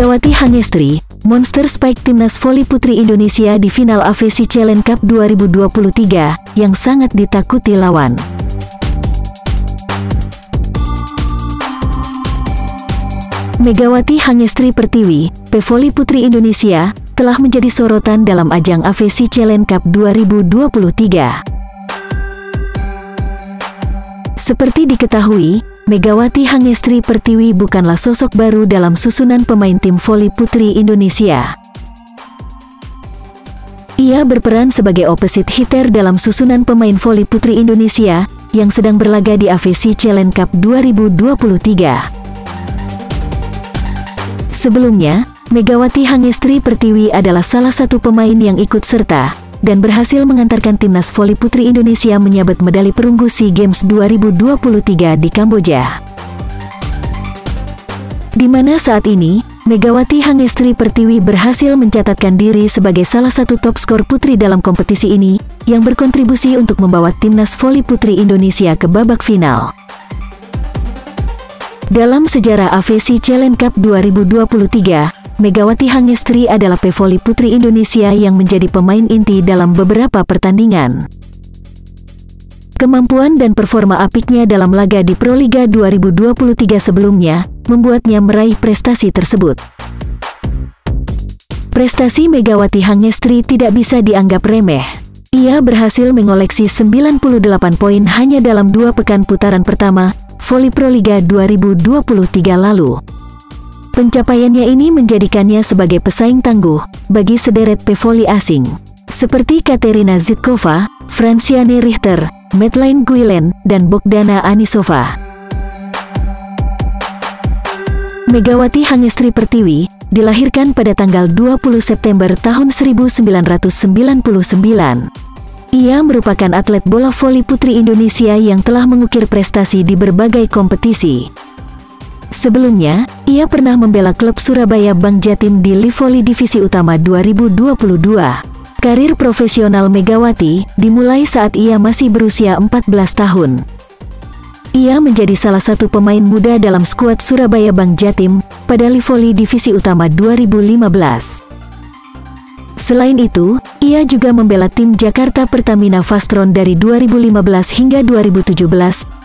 Megawati Hangestri, monster spike timnas voli putri Indonesia di final AFC Challenge Cup 2023 yang sangat ditakuti lawan. Megawati Hangestri Pertiwi, pevoli putri Indonesia, telah menjadi sorotan dalam ajang AFC Challenge Cup 2023. Seperti diketahui, Megawati Hangestri Pertiwi bukanlah sosok baru dalam susunan pemain tim voli putri Indonesia. Ia berperan sebagai opposite hitter dalam susunan pemain voli putri Indonesia yang sedang berlaga di AFC Challenge Cup 2023. Sebelumnya, Megawati Hangestri Pertiwi adalah salah satu pemain yang ikut serta dan berhasil mengantarkan timnas voli putri Indonesia menyabet medali perunggu SEA Games 2023 di Kamboja. Di mana saat ini, Megawati Hangestri Pertiwi berhasil mencatatkan diri sebagai salah satu top skor putri dalam kompetisi ini, yang berkontribusi untuk membawa timnas voli putri Indonesia ke babak final. Dalam sejarah AFC Challenge Cup 2023, Megawati Hangestri adalah pevoli putri Indonesia yang menjadi pemain inti dalam beberapa pertandingan. Kemampuan dan performa apiknya dalam laga di Proliga 2023 sebelumnya, membuatnya meraih prestasi tersebut. Prestasi Megawati Hangestri tidak bisa dianggap remeh. Ia berhasil mengoleksi 98 poin hanya dalam dua pekan putaran pertama, Voli Proliga 2023 lalu. Pencapaiannya ini menjadikannya sebagai pesaing tangguh bagi sederet pevoli asing, seperti Katerina Zitkova, Franciane Richter, Madeline Guilen, dan Bogdana Anisova. Megawati Hangestri Pertiwi, dilahirkan pada tanggal 20 September tahun 1999. Ia merupakan atlet bola voli putri Indonesia yang telah mengukir prestasi di berbagai kompetisi. Sebelumnya, ia pernah membela klub Surabaya Bank Jatim di Livoli Divisi Utama 2022. Karir profesional Megawati dimulai saat ia masih berusia 14 tahun. Ia menjadi salah satu pemain muda dalam skuad Surabaya Bank Jatim pada Livoli Divisi Utama 2015. Selain itu, ia juga membela tim Jakarta Pertamina Fastron dari 2015 hingga 2017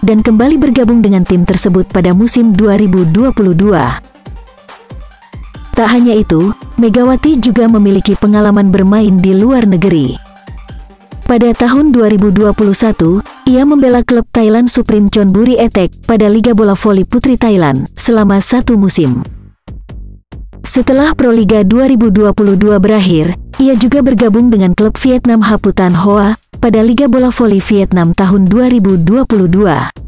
dan kembali bergabung dengan tim tersebut pada musim 2022. Tak hanya itu, Megawati juga memiliki pengalaman bermain di luar negeri. Pada tahun 2021, ia membela klub Thailand Supreme Chonburi Etek pada Liga Bola Voli Putri Thailand selama satu musim. Setelah Proliga 2022 berakhir, ia juga bergabung dengan klub Vietnam Haputan Hoa pada Liga Bola Voli Vietnam tahun 2022.